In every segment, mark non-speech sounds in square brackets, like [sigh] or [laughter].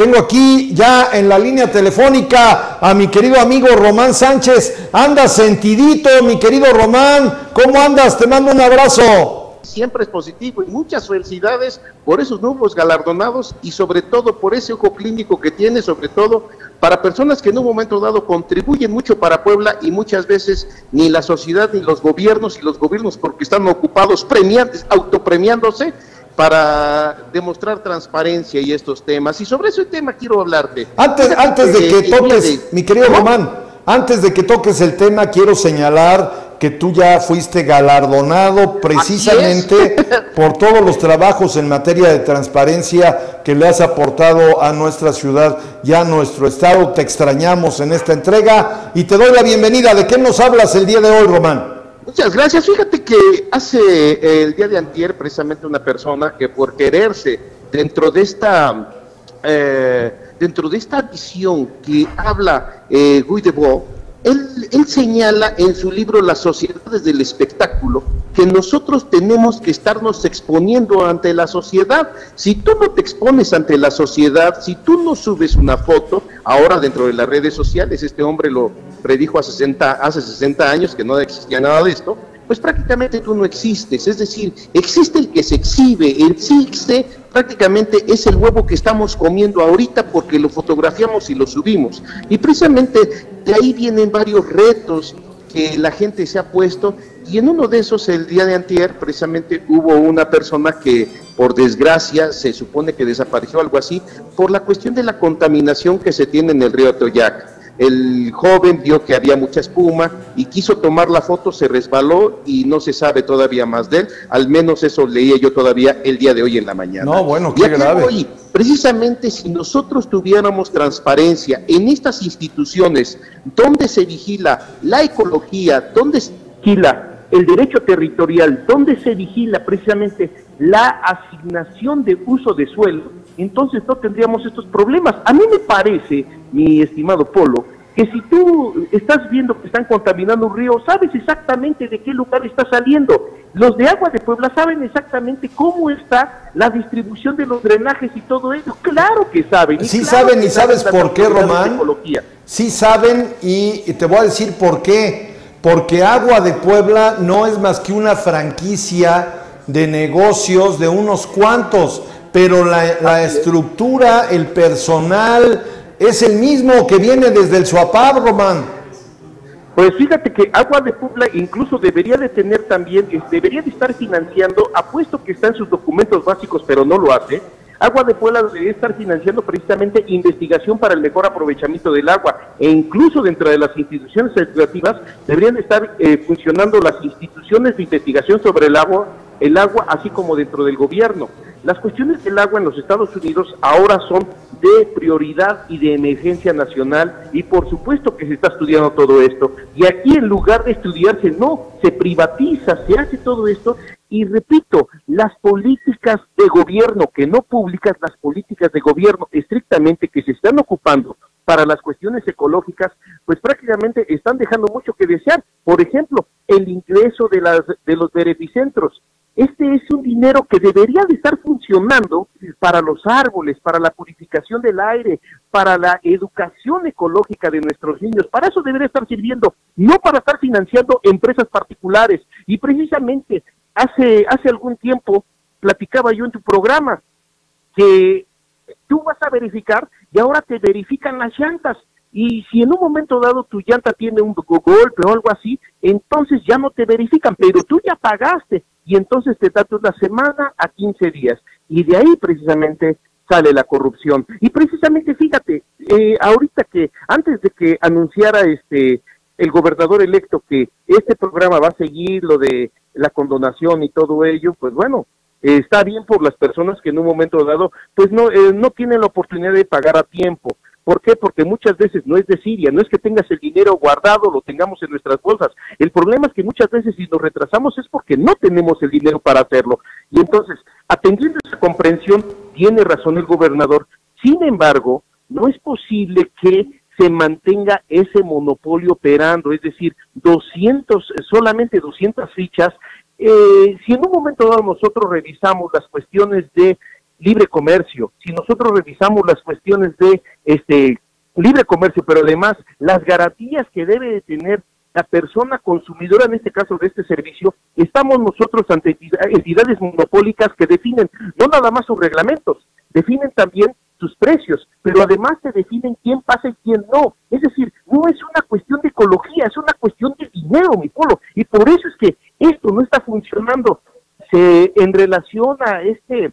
Tengo aquí ya en la línea telefónica a mi querido amigo Román Sánchez. Anda sentidito, mi querido Román. ¿Cómo andas? Te mando un abrazo. Siempre es positivo y muchas felicidades por esos nuevos galardonados y sobre todo por ese ojo clínico que tiene, sobre todo para personas que en un momento dado contribuyen mucho para Puebla y muchas veces ni la sociedad ni los gobiernos y los gobiernos porque están ocupados premiantes, autopremiándose para demostrar transparencia y estos temas. Y sobre ese tema quiero hablarte. Antes, antes de que toques, mi querido Román, antes de que toques el tema, quiero señalar que tú ya fuiste galardonado precisamente [laughs] por todos los trabajos en materia de transparencia que le has aportado a nuestra ciudad y a nuestro estado. Te extrañamos en esta entrega y te doy la bienvenida. ¿De qué nos hablas el día de hoy, Román? Muchas gracias. Fíjate que hace eh, el día de antier precisamente una persona que por quererse dentro de esta eh, dentro de esta visión que habla eh, Guy Debord, él, él, señala en su libro Las sociedades del espectáculo que nosotros tenemos que estarnos exponiendo ante la sociedad. Si tú no te expones ante la sociedad, si tú no subes una foto, ahora dentro de las redes sociales, este hombre lo predijo hace 60, hace 60 años que no existía nada de esto, pues prácticamente tú no existes. Es decir, existe el que se exhibe, existe prácticamente es el huevo que estamos comiendo ahorita porque lo fotografiamos y lo subimos. Y precisamente de ahí vienen varios retos que la gente se ha puesto y en uno de esos el día de antier precisamente hubo una persona que por desgracia se supone que desapareció algo así por la cuestión de la contaminación que se tiene en el río Toyac el joven vio que había mucha espuma y quiso tomar la foto, se resbaló y no se sabe todavía más de él. Al menos eso leía yo todavía el día de hoy en la mañana. No, bueno, qué grave. Hoy, precisamente si nosotros tuviéramos transparencia en estas instituciones donde se vigila la ecología, donde se vigila el derecho territorial, donde se vigila precisamente la asignación de uso de suelo, entonces no tendríamos estos problemas. A mí me parece, mi estimado Polo, que si tú estás viendo que están contaminando un río, sabes exactamente de qué lugar está saliendo. Los de Agua de Puebla saben exactamente cómo está la distribución de los drenajes y todo eso. Claro que saben. Sí saben y sabes por qué, Román. Sí saben y te voy a decir por qué. Porque Agua de Puebla no es más que una franquicia de negocios de unos cuantos pero la, estructura, el personal, es el mismo que viene desde el SUAPAB, Román. Pues fíjate que Agua de Puebla incluso debería de tener también, debería de estar financiando, apuesto que está en sus documentos básicos, pero no lo hace, Agua de Puebla debería estar financiando precisamente investigación para el mejor aprovechamiento del agua e incluso dentro de las instituciones educativas deberían estar eh, funcionando las instituciones de investigación sobre el agua, el agua así como dentro del gobierno. Las cuestiones del agua en los Estados Unidos ahora son de prioridad y de emergencia nacional y por supuesto que se está estudiando todo esto. Y aquí en lugar de estudiarse, no, se privatiza, se hace todo esto y repito, las políticas de gobierno que no públicas, las políticas de gobierno estrictamente que se están ocupando para las cuestiones ecológicas, pues prácticamente están dejando mucho que desear. Por ejemplo, el ingreso de, las, de los beneficentros. Este es un dinero que debería de estar funcionando para los árboles, para la purificación del aire, para la educación ecológica de nuestros niños. Para eso debería estar sirviendo, no para estar financiando empresas particulares. Y precisamente hace, hace algún tiempo platicaba yo en tu programa que tú vas a verificar y ahora te verifican las llantas. Y si en un momento dado tu llanta tiene un golpe o algo así, entonces ya no te verifican, pero tú ya pagaste y entonces te da una semana a 15 días. Y de ahí precisamente sale la corrupción. Y precisamente fíjate, eh, ahorita que antes de que anunciara este el gobernador electo que este programa va a seguir lo de la condonación y todo ello, pues bueno, está bien por las personas que en un momento dado pues no eh, no tienen la oportunidad de pagar a tiempo ¿Por qué? Porque muchas veces no es de Siria, no es que tengas el dinero guardado, lo tengamos en nuestras bolsas. El problema es que muchas veces si nos retrasamos es porque no tenemos el dinero para hacerlo. Y entonces, atendiendo esa comprensión, tiene razón el gobernador. Sin embargo, no es posible que se mantenga ese monopolio operando, es decir, 200, solamente 200 fichas. Eh, si en un momento dado nosotros revisamos las cuestiones de libre comercio, si nosotros revisamos las cuestiones de este libre comercio, pero además las garantías que debe de tener la persona consumidora, en este caso de este servicio, estamos nosotros ante entidades monopólicas que definen no nada más sus reglamentos, definen también sus precios, pero además se definen quién pasa y quién no. Es decir, no es una cuestión de ecología, es una cuestión de dinero, mi pueblo. Y por eso es que esto no está funcionando. Se, en relación a este,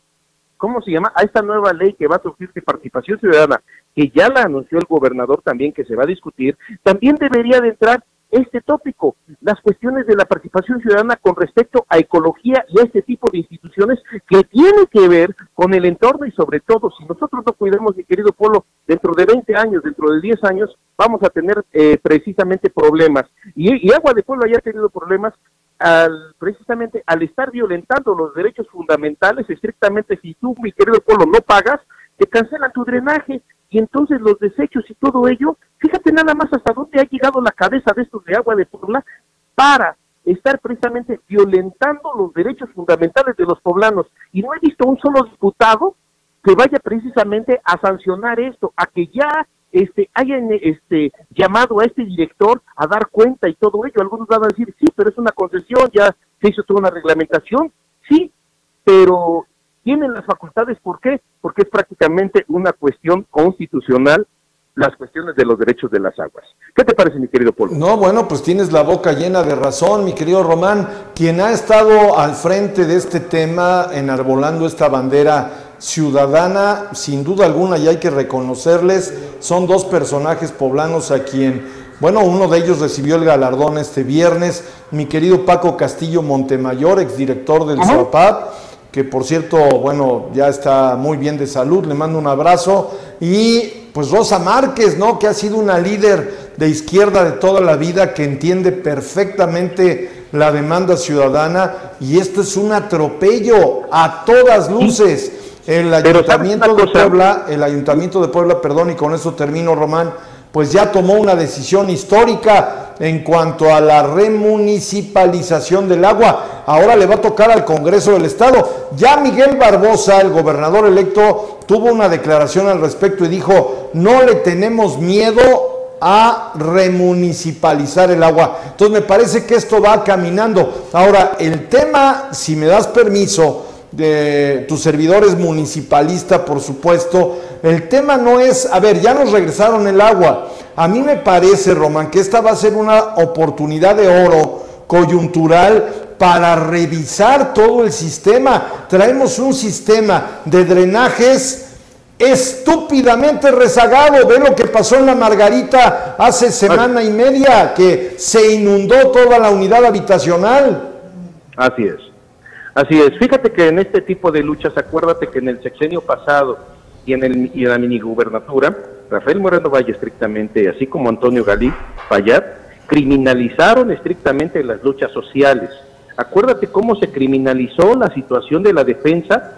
¿cómo se llama? A esta nueva ley que va a surgir de participación ciudadana, que ya la anunció el gobernador también, que se va a discutir, también debería de entrar este tópico, las cuestiones de la participación ciudadana con respecto a ecología y a este tipo de instituciones que tiene que ver con el entorno y sobre todo, si nosotros no cuidamos, mi querido Polo, dentro de 20 años, dentro de 10 años, vamos a tener eh, precisamente problemas. Y, Agua de Pueblo haya tenido problemas al, precisamente al estar violentando los derechos fundamentales, estrictamente si tú, mi querido Pueblo, no pagas, te cancelan tu drenaje, y entonces los desechos y todo ello, fíjate nada más hasta dónde ha llegado la cabeza de estos de agua de Puebla para estar precisamente violentando los derechos fundamentales de los poblanos. Y no he visto un solo diputado que vaya precisamente a sancionar esto, a que ya este, hayan este, llamado a este director a dar cuenta y todo ello. Algunos van a decir, sí, pero es una concesión, ya se hizo toda una reglamentación, sí, pero tienen las facultades, ¿por qué? Porque es prácticamente una cuestión constitucional las cuestiones de los derechos de las aguas. ¿Qué te parece, mi querido Polo? No, bueno, pues tienes la boca llena de razón, mi querido Román. Quien ha estado al frente de este tema, enarbolando esta bandera ciudadana, sin duda alguna, y hay que reconocerles, son dos personajes poblanos a quien, bueno, uno de ellos recibió el galardón este viernes, mi querido Paco Castillo Montemayor, exdirector del SUAPAP que por cierto, bueno, ya está muy bien de salud, le mando un abrazo. Y pues Rosa Márquez, ¿no? Que ha sido una líder de izquierda de toda la vida, que entiende perfectamente la demanda ciudadana. Y esto es un atropello a todas luces. El Ayuntamiento de Puebla, el Ayuntamiento de Puebla, perdón, y con eso termino, Román, pues ya tomó una decisión histórica en cuanto a la remunicipalización del agua. Ahora le va a tocar al Congreso del Estado. Ya Miguel Barbosa, el gobernador electo, tuvo una declaración al respecto y dijo, no le tenemos miedo a remunicipalizar el agua. Entonces me parece que esto va caminando. Ahora, el tema, si me das permiso, de tus servidores municipalista, por supuesto. El tema no es, a ver, ya nos regresaron el agua. A mí me parece, Román, que esta va a ser una oportunidad de oro coyuntural para revisar todo el sistema. Traemos un sistema de drenajes estúpidamente rezagado. Ve lo que pasó en la Margarita hace semana y media, que se inundó toda la unidad habitacional. Así es. Así es, fíjate que en este tipo de luchas, acuérdate que en el sexenio pasado y en, el, y en la minigubernatura, Rafael Moreno Valle estrictamente, así como Antonio Galí Payat, criminalizaron estrictamente las luchas sociales. Acuérdate cómo se criminalizó la situación de la defensa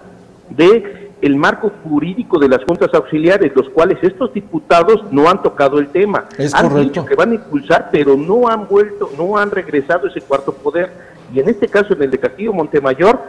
de el marco jurídico de las juntas auxiliares, los cuales estos diputados no han tocado el tema. han dicho que van a impulsar, pero no han vuelto, no han regresado ese cuarto poder. Y en este caso en el de Castillo Montemayor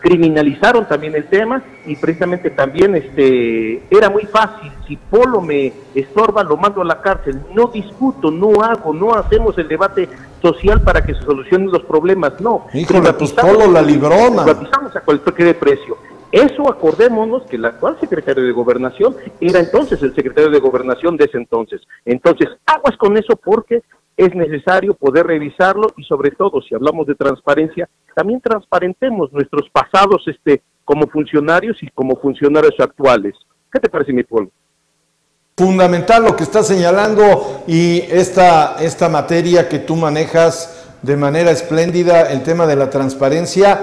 criminalizaron también el tema y precisamente también este era muy fácil. Si Polo me estorba lo mando a la cárcel. No discuto no hago no hacemos el debate social para que se solucionen los problemas. No. Híjole, pues Polo la librona. privatizamos a cualquier precio eso acordémonos que el actual secretario de Gobernación era entonces el secretario de Gobernación de ese entonces. Entonces, aguas con eso porque es necesario poder revisarlo y sobre todo, si hablamos de transparencia, también transparentemos nuestros pasados este, como funcionarios y como funcionarios actuales. ¿Qué te parece, mi pueblo? Fundamental lo que está señalando y esta, esta materia que tú manejas de manera espléndida, el tema de la transparencia,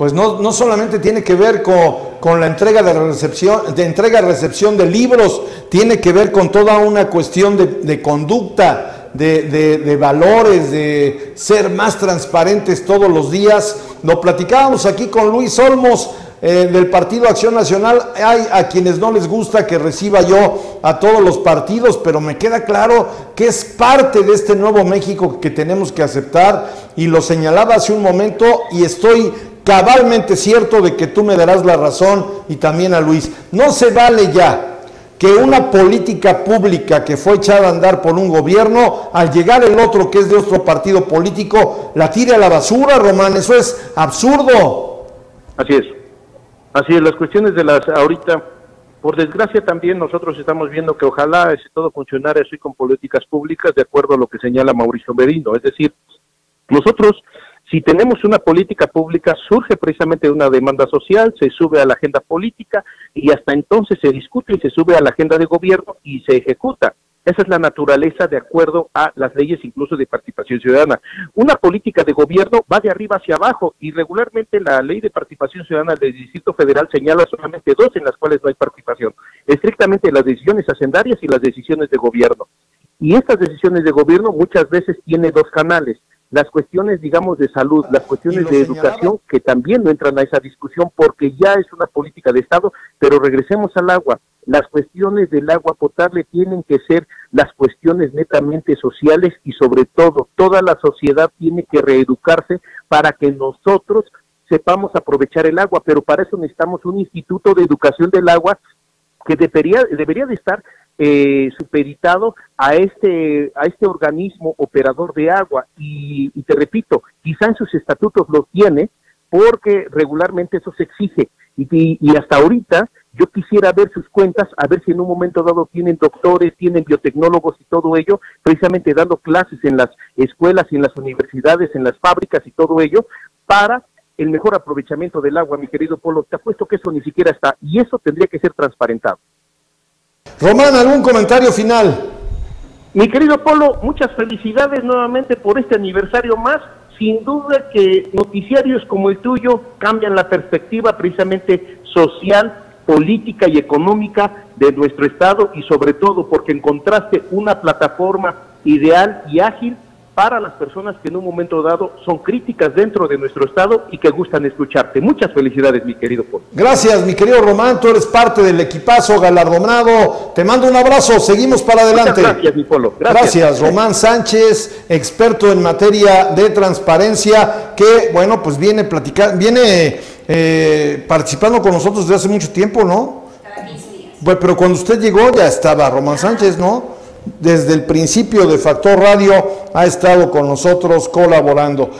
pues no, no solamente tiene que ver con, la entrega de recepción, de entrega-recepción de libros, tiene que ver con toda una cuestión de, de conducta, de, valores, de ser más transparentes todos los días. Lo platicábamos aquí con Luis Olmos eh, del Partido Acción Nacional. Hay a quienes no les gusta que reciba yo a todos los partidos, pero me queda claro que es parte de este nuevo México que tenemos que aceptar y lo señalaba hace un momento y estoy cabalmente cierto de que tú me darás la razón y también a Luis. No se vale ya que una política pública que fue echada a andar por un gobierno, al llegar el otro que es de otro partido político, la tire a la basura, Román. Eso es absurdo. Así es. Así es, las cuestiones de las ahorita, por desgracia también nosotros estamos viendo que ojalá ese todo funcionara así con políticas públicas de acuerdo a lo que señala Mauricio Merino. Es decir, nosotros si tenemos una política pública, surge precisamente una demanda social, se sube a la agenda política y hasta entonces se discute y se sube a la agenda de gobierno y se ejecuta. Esa es la naturaleza de acuerdo a las leyes incluso de participación ciudadana. Una política de gobierno va de arriba hacia abajo y regularmente la ley de participación ciudadana del Distrito Federal señala solamente dos en las cuales no hay participación, estrictamente las decisiones hacendarias y las decisiones de gobierno. Y estas decisiones de gobierno muchas veces tienen dos canales las cuestiones, digamos, de salud, las cuestiones de educación, que también no entran a esa discusión porque ya es una política de Estado, pero regresemos al agua. Las cuestiones del agua potable tienen que ser las cuestiones netamente sociales y sobre todo toda la sociedad tiene que reeducarse para que nosotros sepamos aprovechar el agua, pero para eso necesitamos un instituto de educación del agua que debería, debería de estar eh, supeditado a este, a este organismo operador de agua. Y, te repito, quizá en sus estatutos lo tiene porque regularmente eso se exige. Y, y hasta ahorita yo quisiera ver sus cuentas, a ver si en un momento dado tienen doctores, tienen biotecnólogos y todo ello, precisamente dando clases en las escuelas y en las universidades, en las fábricas y todo ello, para el mejor aprovechamiento del agua, mi querido Polo. Te apuesto que eso ni siquiera está, y eso tendría que ser transparentado. Román, ¿algún comentario final? Mi querido Polo, muchas felicidades nuevamente por este aniversario más. Sin duda que noticiarios como el tuyo cambian la perspectiva precisamente social, política y económica de nuestro Estado y sobre todo porque encontraste una plataforma ideal y ágil para las personas que en un momento dado son críticas dentro de nuestro Estado y que gustan escucharte. Muchas felicidades, mi querido Polo. Gracias, mi querido Román, tú eres parte del equipazo galardonado. Te mando un abrazo, seguimos para adelante. gracias, mi Polo. Gracias. Román Sánchez, experto en materia de transparencia, que, bueno, pues viene platicando, viene eh, participando con nosotros desde hace mucho tiempo, ¿no? Cada 15 días. Pues, pero cuando usted llegó ya estaba Román Sánchez, ¿no? Desde el principio de Factor Radio ha estado con nosotros colaborando.